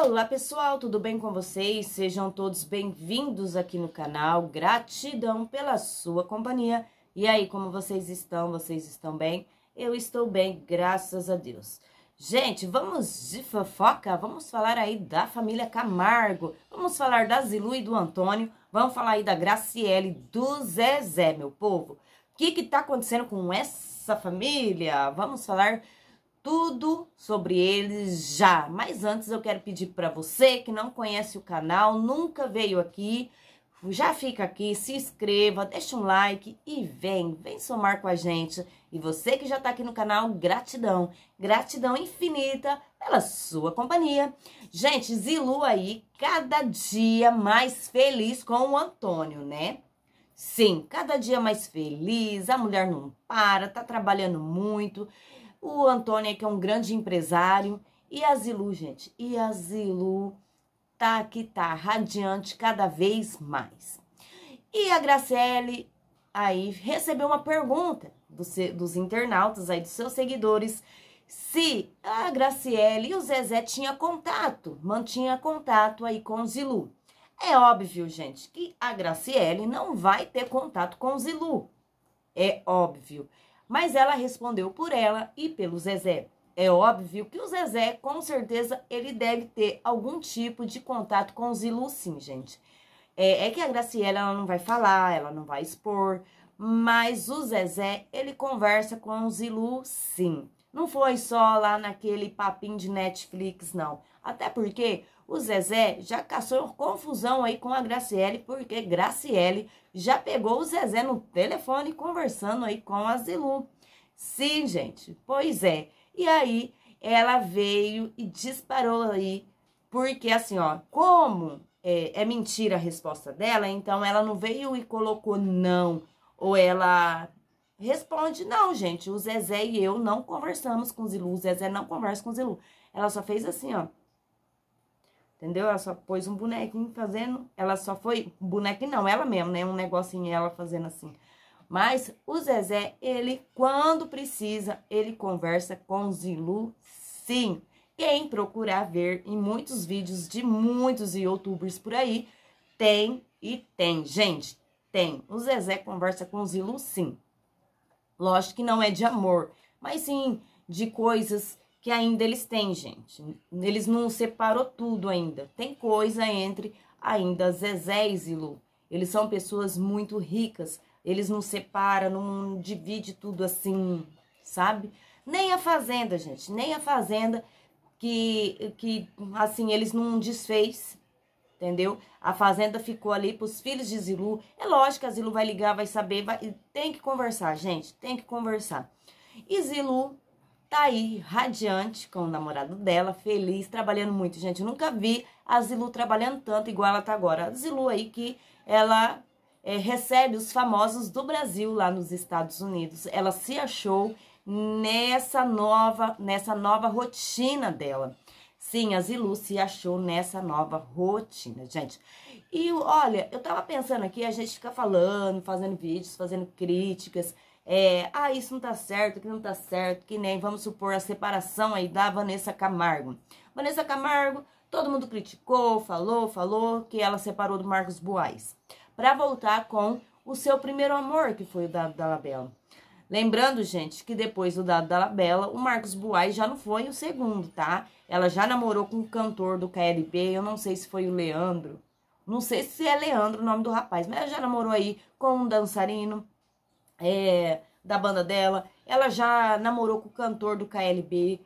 Olá pessoal, tudo bem com vocês? Sejam todos bem-vindos aqui no canal. Gratidão pela sua companhia. E aí, como vocês estão? Vocês estão bem? Eu estou bem, graças a Deus. Gente, vamos de fofoca? Vamos falar aí da família Camargo. Vamos falar da Zilu e do Antônio. Vamos falar aí da Graciele, do Zezé, meu povo. O que que tá acontecendo com essa família? Vamos falar tudo sobre eles já. Mas antes eu quero pedir para você que não conhece o canal, nunca veio aqui, já fica aqui, se inscreva, deixa um like e vem, vem somar com a gente. E você que já tá aqui no canal, gratidão, gratidão infinita pela sua companhia. Gente, Zilu aí, cada dia mais feliz com o Antônio, né? Sim, cada dia mais feliz, a mulher não para, tá trabalhando muito. O Antônio, que é um grande empresário. E a Zilu, gente. E a Zilu tá que tá radiante cada vez mais. E a Graciele aí recebeu uma pergunta dos, dos internautas aí, dos seus seguidores, se a Graciele e o Zezé tinha contato, mantinha contato aí com o Zilu. É óbvio, gente, que a Graciele não vai ter contato com o Zilu. É óbvio mas ela respondeu por ela e pelo Zezé. É óbvio que o Zezé, com certeza, ele deve ter algum tipo de contato com o Zilu, sim, gente. É, é que a Graciela ela não vai falar, ela não vai expor, mas o Zezé, ele conversa com o Zilu, sim. Não foi só lá naquele papinho de Netflix, não. Até porque o Zezé já caçou confusão aí com a Graciele, porque Graciele já pegou o Zezé no telefone conversando aí com a Zilu. Sim, gente, pois é. E aí ela veio e disparou aí, porque assim, ó, como é, é mentira a resposta dela, então ela não veio e colocou não, ou ela responde, não, gente, o Zezé e eu não conversamos com o Zilu, o Zezé não conversa com o Zilu. Ela só fez assim, ó. Entendeu? Ela só pôs um bonequinho fazendo. Ela só foi. Bonequinho não, ela mesma, né? Um negocinho ela fazendo assim. Mas o Zezé, ele, quando precisa, ele conversa com Zilu, sim. Quem procurar ver em muitos vídeos de muitos youtubers por aí, tem e tem. Gente, tem. O Zezé conversa com Zilu, sim. Lógico que não é de amor, mas sim de coisas que ainda eles têm, gente. Eles não separou tudo ainda. Tem coisa entre ainda Zezé e Zilu. Eles são pessoas muito ricas. Eles não separam, não divide tudo assim, sabe? Nem a fazenda, gente. Nem a fazenda que, que assim, eles não desfez, entendeu? A fazenda ficou ali pros filhos de Zilu. É lógico que a Zilu vai ligar, vai saber, vai... tem que conversar, gente. Tem que conversar. E Zilu tá aí, radiante com o namorado dela, feliz, trabalhando muito. Gente, nunca vi a Zilu trabalhando tanto igual ela tá agora. A Zilu aí que ela é, recebe os famosos do Brasil lá nos Estados Unidos. Ela se achou nessa nova, nessa nova rotina dela. Sim, a Zilu se achou nessa nova rotina, gente. E olha, eu tava pensando aqui, a gente fica falando, fazendo vídeos, fazendo críticas, é, ah, isso não tá certo, que não tá certo, que nem, vamos supor, a separação aí da Vanessa Camargo. Vanessa Camargo, todo mundo criticou, falou, falou que ela separou do Marcos Boaz. Para voltar com o seu primeiro amor, que foi o Dado da Labela. Lembrando, gente, que depois do Dado da Labela, o Marcos Boaz já não foi o segundo, tá? Ela já namorou com o cantor do KLB, eu não sei se foi o Leandro. Não sei se é Leandro o nome do rapaz, mas ela já namorou aí com um dançarino é, da banda dela. Ela já namorou com o cantor do KLB.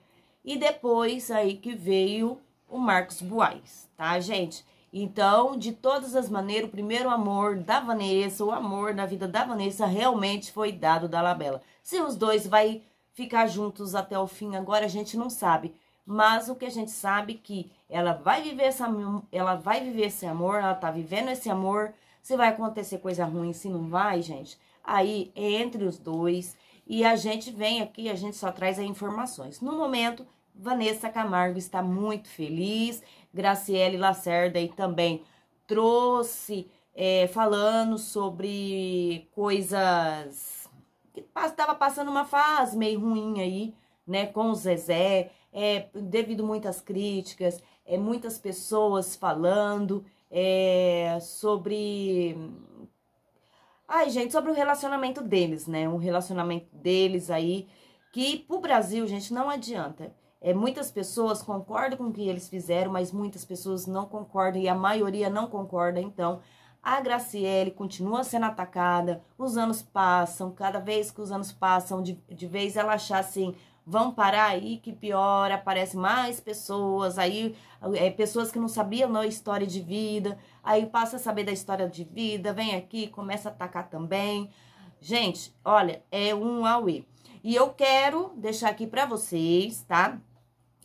E depois aí que veio o Marcos Buais, tá, gente? Então, de todas as maneiras, o primeiro amor da Vanessa, o amor da vida da Vanessa realmente foi dado da Labela. Se os dois vai ficar juntos até o fim, agora a gente não sabe. Mas o que a gente sabe é que ela vai viver essa, ela vai viver esse amor, ela tá vivendo esse amor. Se vai acontecer coisa ruim, se não vai, gente, aí entre os dois e a gente vem aqui, a gente só traz as informações. No momento, Vanessa Camargo está muito feliz, Graciele Lacerda aí também trouxe, é, falando sobre coisas que estava passando uma fase meio ruim aí, né, com o Zezé, é, devido muitas críticas, é, muitas pessoas falando é, sobre. Ai, gente, sobre o relacionamento deles, né? Um relacionamento deles aí, que pro Brasil, gente, não adianta. É, muitas pessoas concordam com o que eles fizeram, mas muitas pessoas não concordam e a maioria não concorda. Então, a Graciele continua sendo atacada, os anos passam, cada vez que os anos passam, de, de vez ela achar assim, vão parar aí que piora, aparece mais pessoas, aí é, pessoas que não sabiam a história de vida, aí passa a saber da história de vida, vem aqui, começa a atacar também. Gente, olha, é um auê. E eu quero deixar aqui para vocês, tá?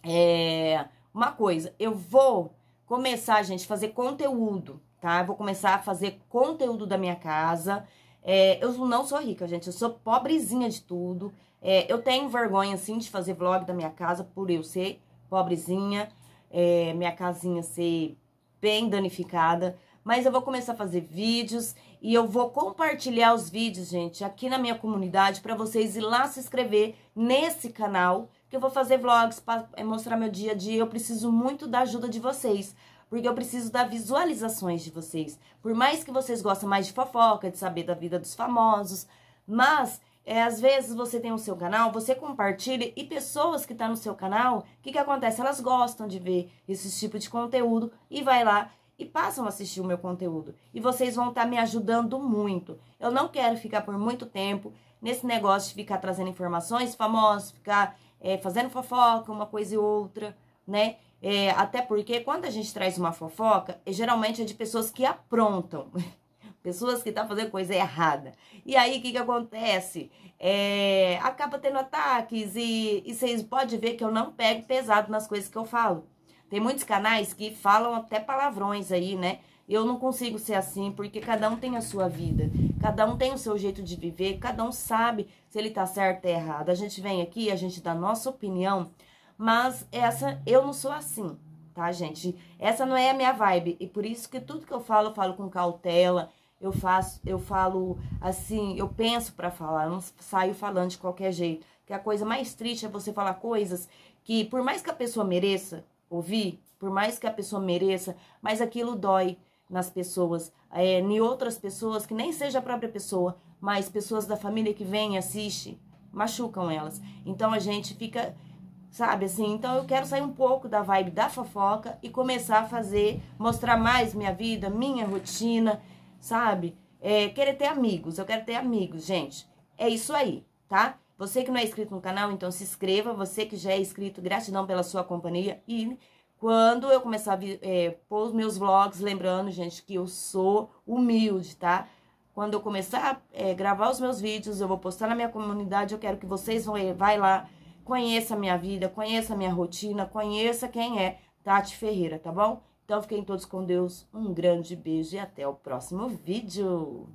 É, uma coisa, eu vou começar, gente, a fazer conteúdo, tá? Eu vou começar a fazer conteúdo da minha casa. É, eu não sou rica, gente, eu sou pobrezinha de tudo. É, eu tenho vergonha, assim, de fazer vlog da minha casa por eu ser pobrezinha, é, minha casinha ser bem danificada. Mas eu vou começar a fazer vídeos e eu vou compartilhar os vídeos, gente, aqui na minha comunidade para vocês ir lá se inscrever nesse canal, que eu vou fazer vlogs para mostrar meu dia a dia. Eu preciso muito da ajuda de vocês porque eu preciso dar visualizações de vocês. Por mais que vocês gostem mais de fofoca, de saber da vida dos famosos, mas é, às vezes você tem o seu canal, você compartilha e pessoas que estão tá no seu canal, o que, que acontece? Elas gostam de ver esse tipo de conteúdo e vai lá e passam a assistir o meu conteúdo. E vocês vão estar tá me ajudando muito. Eu não quero ficar por muito tempo nesse negócio de ficar trazendo informações famosas, ficar é, fazendo fofoca, uma coisa e outra, né? É, até porque quando a gente traz uma fofoca, geralmente é de pessoas que aprontam. Pessoas que estão tá fazendo coisa errada. E aí, o que, que acontece? É, acaba tendo ataques e, vocês podem ver que eu não pego pesado nas coisas que eu falo. Tem muitos canais que falam até palavrões aí, né? Eu não consigo ser assim, porque cada um tem a sua vida, cada um tem o seu jeito de viver, cada um sabe se ele tá certo ou errado. A gente vem aqui, a gente dá nossa opinião, mas essa eu não sou assim, tá, gente? Essa não é a minha vibe e por isso que tudo que eu falo, eu falo com cautela. Eu faço, eu falo assim, eu penso para falar, eu não saio falando de qualquer jeito. Que a coisa mais triste é você falar coisas que, por mais que a pessoa mereça ouvir, por mais que a pessoa mereça, mas aquilo dói nas pessoas, é, em outras pessoas que nem seja a própria pessoa, mas pessoas da família que vêm e assiste, machucam elas. Então a gente fica sabe assim? Então eu quero sair um pouco da vibe da fofoca e começar a fazer, mostrar mais minha vida, minha rotina, sabe? É, querer ter amigos, eu quero ter amigos, gente. É isso aí, tá? Você que não é inscrito no canal, então se inscreva. Você que já é inscrito, gratidão pela sua companhia. E quando eu começar a é, pôr os meus vlogs, lembrando, gente, que eu sou humilde, tá? Quando eu começar a é, gravar os meus vídeos, eu vou postar na minha comunidade. Eu quero que vocês vão, vai lá, conheça a minha vida, conheça a minha rotina, conheça quem é Tati Ferreira, tá bom? Então fiquem todos com Deus, um grande beijo e até o próximo vídeo.